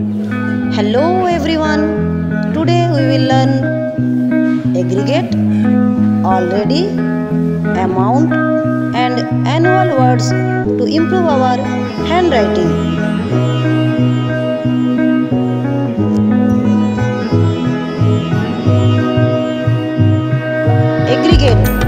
Hello everyone, today we will learn aggregate, already, amount and annual words to improve our handwriting. Aggregate